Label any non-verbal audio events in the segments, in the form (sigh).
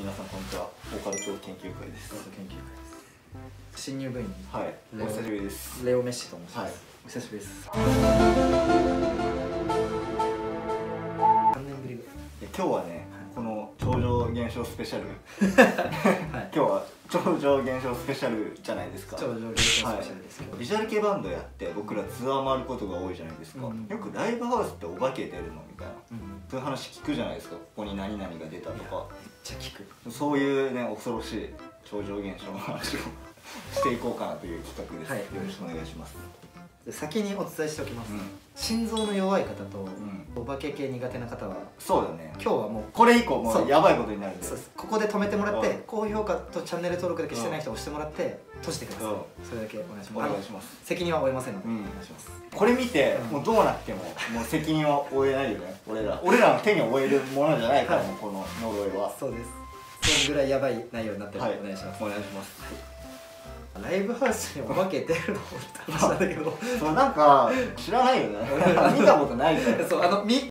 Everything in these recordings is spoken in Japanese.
皆さんこんにちは。ボーカルト研究会です。研究会です。新入部員。はい。お久しぶりです。レオメッシと申します、はい。お久しぶりです。3年ぶり今日はねこの超常現象スペシャル。はい。(laughs) 今日は超常現象スペシャルじゃないですか。超常現象スペシャルですけど、ビジュアル系バンドやって僕らツアー回ることが多いじゃないですか、うんよくライブハウスってお化け出るのみたいな。うん、そういう話聞くじゃないですか。ここに何々が出たとかちゃ聞く。そういうね恐ろしい超常現象の話をしていこうかなという企画です、はい。よろしくお願いします。で先にお伝えしておきます、うん心臓の弱い方と、ん。お化け系苦手な方はそうだね。今日はもうこれ以降もそう。うやばいことになるんで。ここで止めてもらって、うん。高評価とチャンネル登録だけしてない人は押してもらって閉じてください、うん。それだけお願いしおます。願いします。責任は負えませんので、うん。お願いします。これ見て、うん。もうどうなってももう責任は負えないよね。俺ら。俺らの手に負えるものじゃないから、はい。もうこの呪いは。そうです。そんぐらいやばい内容になってるのはい。でお願いします、お願いしますライブハウスにお化け出るのって話なんだけど。そうなんか知らないよね。(laughs) 見たことないから。そうあのみ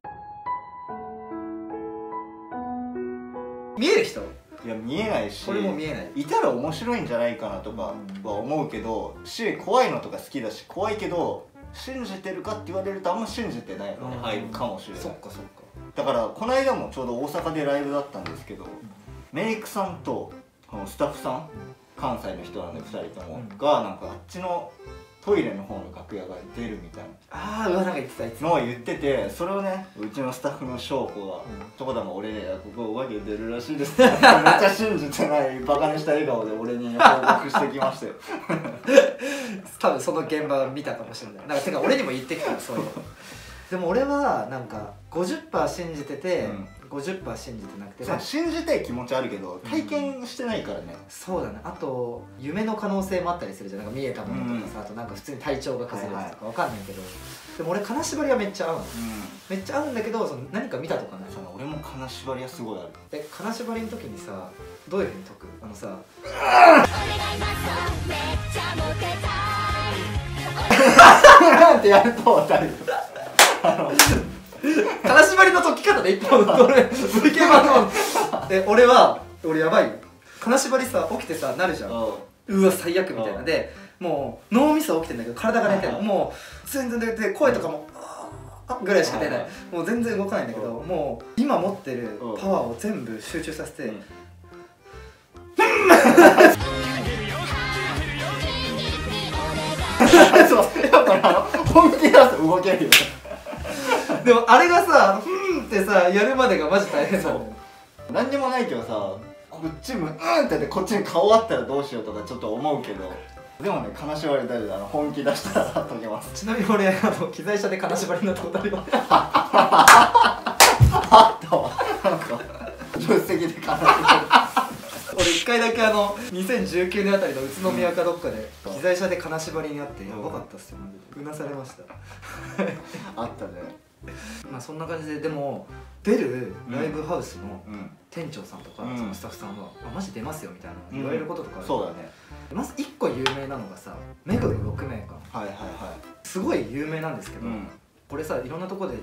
見える人？いや見えないしこれも見えない。いたら面白いんじゃないかなとかは思うけどし怖いのとか好きだし怖いけど信じてるかって言われるとあんま信じてないのねうん。入るかもしれない。そっかそっか。だからこの間もちょうど大阪でライブだったんですけど、メイクさんとこのスタッフさん関西の人なんで2人とも、うん。がなんかあっちのトイレの方の楽屋が出るみたいああうわなんか言ってた言ってなのを言っててそれをねうちのスタッフの翔子がうん「とこだも俺ねここお化け出るらしいです」(laughs) めっちゃ信じてないバカにした笑顔で俺に報告してきましたよ。た (laughs) 多分その現場見たかもしれない。なんかてか俺にも言ってきたそういうの。でも俺はなんか50%信じてて、50%信じてなくて、さ信じたい気持ちあるけど体験してないからね、そうだね。あと夢の可能性もあったりするじゃん。なんか見えたものとかさ、あとなんか普通に体調が崩れるとかわかんないけど、でも俺金縛りはめっちゃ合うの。めっちゃ合うんだけどその何か見たとかない。そう俺も金縛りはすごいある。え金縛りの時にさどういうふうに解く？あのさ。なん (laughs) てやると当たる金縛りの解き方で一本の俺 VK 版の。え俺は俺やばいよ。金縛りさ起きてさなるじゃん。うわ最悪みたいなうん。でもう脳みそは起きてんだけど体が寝てるはいもう全然出て声とかもぐらいしか出ない。はいもう全然動かないんだけどもう今持ってるうんパワーを全部集中させてうん。(laughs) そうやっぱ本気出すと動けるよね (laughs) でもあれがさふーんってさやるまでがマジ大変だもん。何にもないけどさこっちもうんってやってこっちに顔あったらどうしようとかちょっと思うけど。でもね金縛り大丈夫あの本気出したら解けます。ちなみに俺あの機材車で金縛りになったことあるよ。あったわなんか助手席で金縛俺一回だけあの2019年あたりの宇都宮かどっかでうん。機材車で金縛りにあってうんやばかったっすよ。うなされました。り (laughs) あったねまあそんな感じででも出るライブハウスのうん。店長さんとか、うん。そのスタッフさんは「あマジ出ますよ」みたいな言われることとかある、そうだね。まず1個有名なのがさ目黒六名館。はいはいはすごい有名なんですけど、いうん。これさいろんなとこで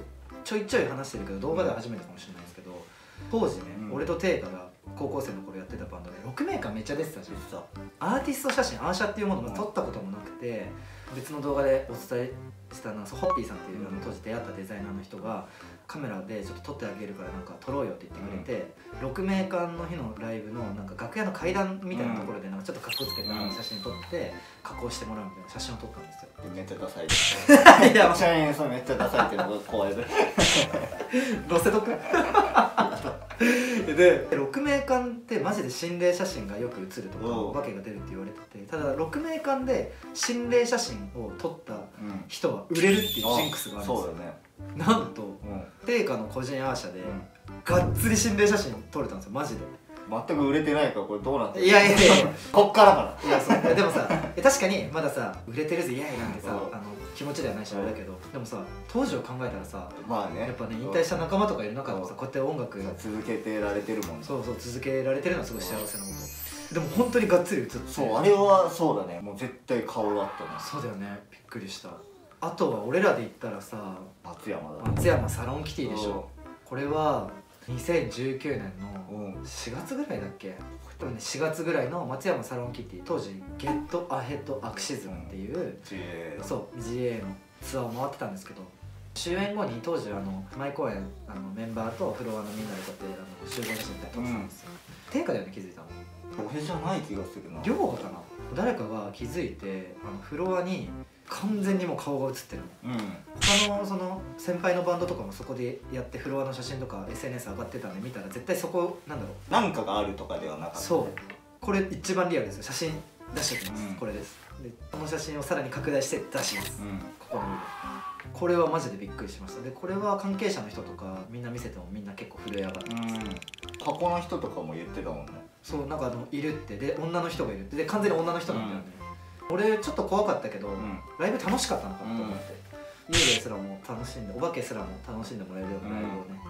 ちょいちょい話してるけど動画では初めてかもしれないですけど当時ね、うん。俺とテイカが高校生の頃やってたバンドで6名館めっちゃ出てたじゃん。実はアーティスト写真アーシャっていうものも撮ったこともなくて別の動画でお伝えしたのはそうホッピーさんっていうあの当時出会ったデザイナーの人がカメラでちょっと撮ってあげるからなんか撮ろうよって言ってくれて、6名館の日のライブのなんか楽屋の階段みたいなところでなんかちょっとかっこつけた写真撮って加工してもらうみたいな写真を撮ったんですよ。めっちゃダサいいやちなみにそれめっちゃダサいっていうのが怖いで載 (laughs) せとく (laughs) で6名館ってマジで心霊写真がよく写るとかう。んお化けが出るって言われててただ6名館で心霊写真を撮ったうん。人は売れるっていうジンクスがあるんですよ。ね。なんとうん。定価の個人アーシャでうん。がっつり心霊写真撮れたんですよマジで全く売れてないからこれどうなってる？いやいやいや。こっからかいやそう。いやでもさえ確かにまださ売れてるぜイエーイなんてさう。んあの気持ちではないしあれだけどでもさ当時を考えたらさなまあね。やっぱね引退した仲間とかいる中でもさこうやって音楽続けてられてるもんね。そうそう続けられてるのはすごい幸せなことでも本当にがっつり映ってそうあれはそうだね。もう絶対顔だったね。そうだよね。びっくりした。あとは俺らで言ったらさ松山だね。松山サロンキティでしうんょこれは2019年のうん4月ぐらいだっけ？多分ね4月ぐらいの松山サロンキティ当時ゲットアヘッドアクシズムっていう、GA そう GA のツアーを回ってたんですけど終演後に当時あの前公演あのメンバーとフロアのみんなでこうやってあの集合写真みたいなの撮ってたんですよ、定価だよね気づいたの。俺じゃない気がするな。両方かな。誰かが気づいてあのフロアに完全にもう顔が映ってる。のうん。他のその先輩のバンドとかもそこでやってフロアの写真とか SNS 上がってたんで見たら絶対そこなんだろう。なんかがあるとかではなかった。そう。これ一番リアルですよ。写真出しておきます、うん。これです。でこの写真をさらに拡大して出します、うん。ここに。これはマジでびっくりしました。でこれは関係者の人とかみんな見せてもみんな結構震え上がってます、うん。過去の人とかも言ってたもんね。そうなんかあのいるって。で女の人がいるって。で完全に女の人なんだよね、俺ちょっと怖かったけど、ん。ライブ楽しかったのかなと思って、幽霊すらも楽しんでお化けすらも楽しんでもらえるようなライブをね、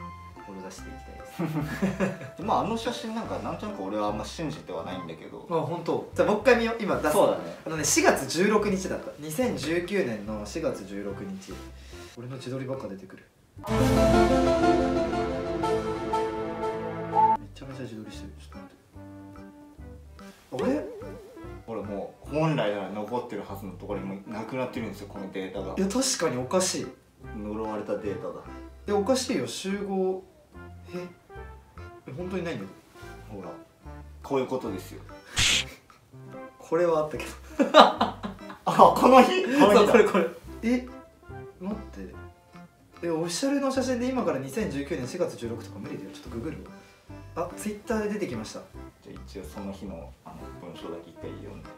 志していきたいです。(laughs) まああの写真なんかなんとなく俺はあんま信じてはないんだけど。あ本当。じゃあもう一回見よう今出す。そうだね。あのね4月16日だった。2019年の4月16日。俺の自撮りばっか出てくるくなってるんですよこのデータが。いや確かにおかしい。呪われたデータだ。いやおかしいよ。集合。え？え本当にないんだよほら。こういうことですよ。(laughs) これはあったけど。(laughs) あこの日？この日これこれ。え？待って。えオフィシャルの写真で今から2019年4月16とか無理だよ。ちょっとググるわ。あツイッターで出てきました。じゃあ一応その日のあの文章だけ一回読んで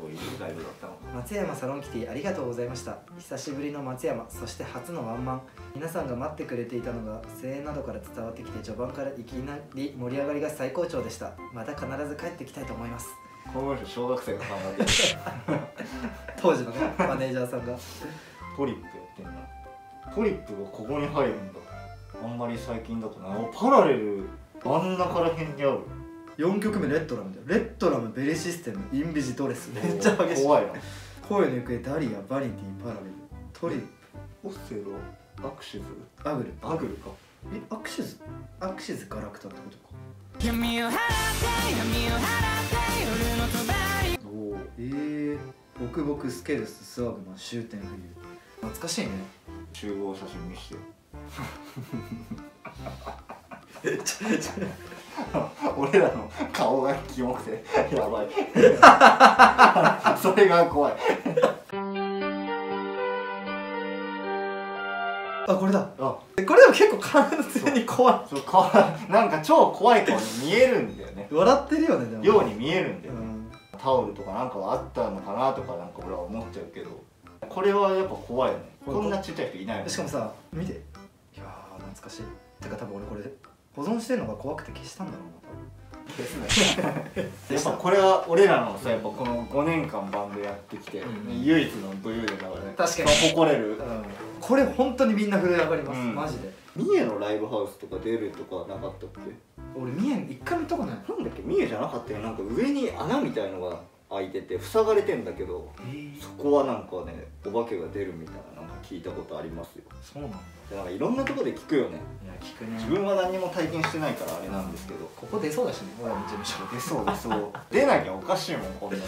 どういうライブだったの。か松山サロンキティありがとうございました。久しぶりの松山そして初のワンマン。皆さんが待ってくれていたのが声援などから伝わってきて序盤からいきなり盛り上がりが最高潮でした。また必ず帰ってきたいと思います。この小学生が考えてる。(laughs) 当時のねマネージャーさんが。トリップやってんな。トリップがここに入るんだ。あんまり最近だとな。おパラレル真ん中らへんにある4曲目レッドラムだよ。レッドラムベリシステムインビジドレス。めっちゃ激しい。怖いな声の行方ダリアバニティパラレル。トリッオセロアクシズ？プアグル。アグルか。えアクシズ？アクシズガラクタってことか。闇を払って闇を払って夜の帳おおえー、ボクボクスケルススワグマ終点冬懐かしいね。(laughs) 集合写真見して。よ (laughs) (laughs) 俺らの顔がキモくてやばい。(laughs) それが怖い。あこれだ。あ。えこれでも結構完全に怖い。そうかなんか超怖い顔に見えるんだよね。笑ってるよねでも。ように見えるんだよ、うん。タオルとかなんかあったのかなとかなんか俺は思っちゃうけど。これはやっぱ怖いよねこんなちっちゃい人いないもんね。しかもさ見て。いやー懐かしい。てか多分俺これ保存してるのが怖くて消したんだろうなですねやっぱこれは俺らのさやっぱこの5年間バンドやってきて、うん。唯一の武勇伝だからね。確かに。誇れる。これ本当にみんな震え上がります、うん。マジで。三重のライブハウスとか出るとかなかったっけ？俺三重一回も行ったことない。なんだっけ？三重じゃなかったよ。なんか上に穴みたいのが開いてて塞がれてんだけどえそこはなんかねお化けが出るみたいななんか聞いたことありますよ。そうなんだ。でなんかいろんなとこで聞くよね。いや聞くね。自分は何にも体験してないからあれなんですけど。ここ出そうだしね俺らの事務所。出そう出そう。出なきゃおかしいもんこんなと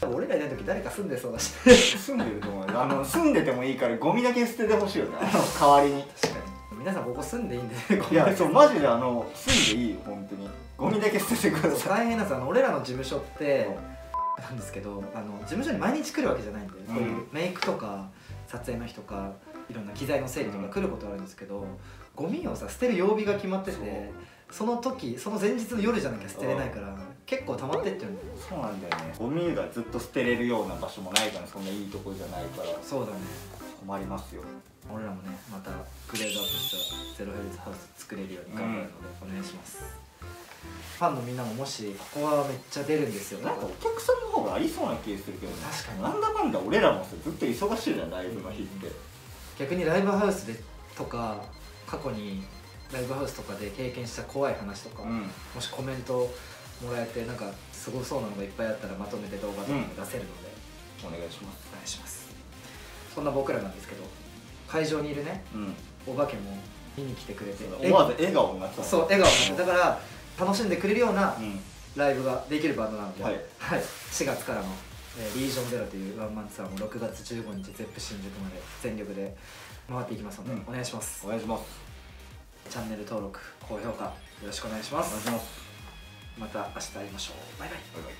こ。俺らいない時誰か住んでそうだし。住んでると思うよ。あの住んでてもいいからゴミだけ捨ててほしいよね。あの代わりに。確かに。皆さんここ住んでいいんでいやそうマジであの住んでいいよ本当に。ゴミだけ捨ててください。大変なんですあの俺らの事務所ってなんですけどあの事務所に毎日来るわけじゃないんで、こういうメイクとか撮影の日とかいろんな機材の整理とか来ることあるんですけど、ゴミをさ捨てる曜日が決まっててその時その前日の夜じゃなきゃ捨てれないから結構溜まってっちゃうんだよそうなんだよね。ゴミがずっと捨てれるような場所もないからそんないいとこじゃないからそうだね。困りますよ。俺らもねまたグレードアップしたゼロヘルツハウス作れるように頑張るのでお願いします、ファンのみんなももしここはめっちゃ出るんですよなんかお客さんの方がありそうな気がするけどね。確かに。なんだかんだ俺らもさずっと忙しいじゃんライブの日って。逆にライブハウスでとか過去にライブハウスとかで経験した怖い話とか、うん。もしコメントもらえてなんかすごそうなのがいっぱいあったらまとめて動画とかも出せるので、お願いします。お願いします。そんな僕らなんですけど会場にいるねうん。お化けも見に来てくれて思わず笑顔になってたそう笑顔になってだから楽しんでくれるようなうん。ライブができるバンドなので、はい。4月からの、えーリージョンゼロというワンマンツアーも6月15日ゼップ新宿まで全力で回っていきますので、うん。お願いします。お願いします。チャンネル登録高評価よろしくお願いしまお願いすします。また明日会いましょう。バイバイ。バイバイ